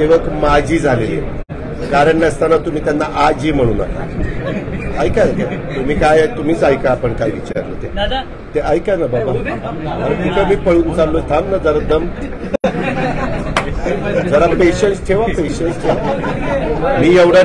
सेवक माझी झालेली आहे. कारण नसताना तुम्ही त्यांना आजी म्हणू नका. ऐका तुम्ही काय तुम्हीच ऐका आपण काय विचारलं ते. ते ऐका ना बाबा. कुठं मी पळून चाललो थांब ना जरा दम. जरा पेशन्स ठेवा पेशन्स ठेवा. मी एवढा